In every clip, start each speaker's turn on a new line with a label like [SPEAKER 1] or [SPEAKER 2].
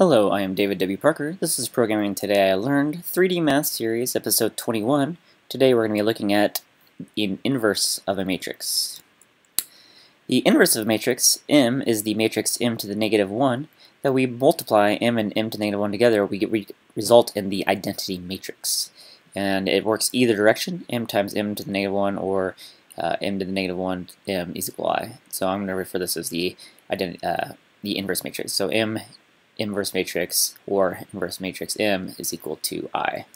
[SPEAKER 1] Hello, I am David W. Parker. This is Programming Today I Learned, 3D Math Series, Episode 21. Today we're going to be looking at an inverse of a matrix. The inverse of a matrix, m, is the matrix m to the negative 1 that we multiply m and m to the negative 1 together, we get re result in the identity matrix. And it works either direction, m times m to the negative 1 or uh, m to the negative 1, m is equal i. So I'm going to refer this as the uh, the inverse matrix. So m inverse matrix or inverse matrix m is equal to i.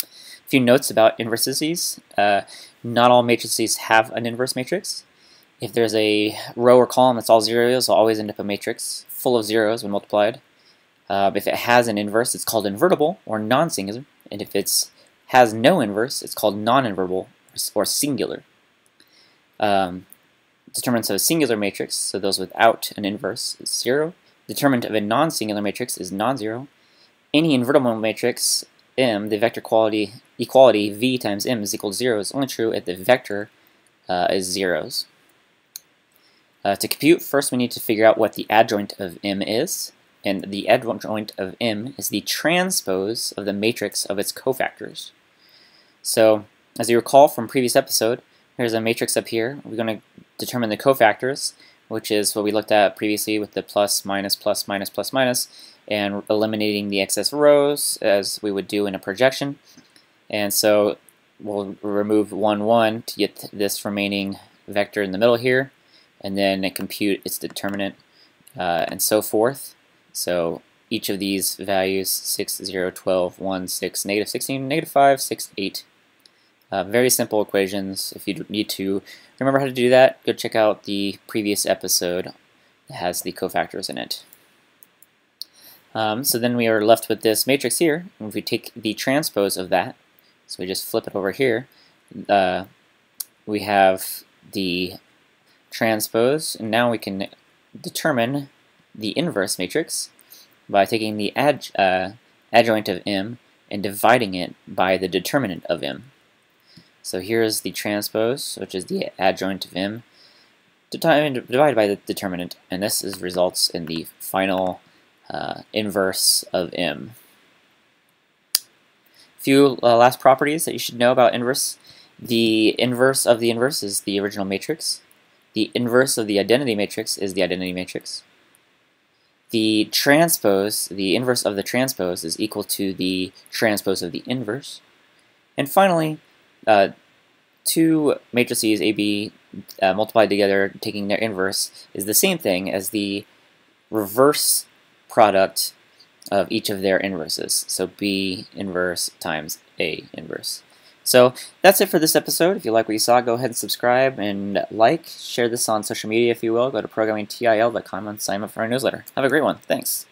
[SPEAKER 1] A few notes about inverses. Uh, not all matrices have an inverse matrix. If there's a row or column that's all zeros, it'll always end up a matrix full of zeros when multiplied. Uh, if it has an inverse, it's called invertible or non-singular. And if it has no inverse, it's called non-invertible or singular. Um, determinants of a singular matrix, so those without an inverse, is 0. Determinant of a non-singular matrix is non-zero. Any invertible matrix M, the vector quality equality V times M is equal to 0 is only true if the vector uh, is zeros. Uh, to compute, first we need to figure out what the adjoint of M is. And the adjoint of M is the transpose of the matrix of its cofactors. So, as you recall from previous episode, there's a matrix up here. We're going to determine the cofactors, which is what we looked at previously with the plus, minus, plus, minus, plus, minus, and eliminating the excess rows as we would do in a projection. And so we'll remove 1, 1 to get this remaining vector in the middle here, and then compute its determinant uh, and so forth. So each of these values, 6, 0, 12, 1, 6, negative 16, negative 5, 6, 8, uh, very simple equations. If you need to remember how to do that, go check out the previous episode that has the cofactors in it. Um, so then we are left with this matrix here. And if we take the transpose of that, so we just flip it over here, uh, we have the transpose, and now we can determine the inverse matrix by taking the uh, adjoint of m and dividing it by the determinant of m. So here's the transpose, which is the adjoint of m, divided by the determinant, and this is results in the final uh, inverse of m. A few uh, last properties that you should know about inverse. The inverse of the inverse is the original matrix. The inverse of the identity matrix is the identity matrix. The transpose, the inverse of the transpose, is equal to the transpose of the inverse. And finally, uh, two matrices AB uh, multiplied together, taking their inverse, is the same thing as the reverse product of each of their inverses. So B inverse times A inverse. So that's it for this episode. If you like what you saw, go ahead and subscribe and like. Share this on social media if you will. Go to programmingtil.com and sign up for our newsletter. Have a great one. Thanks.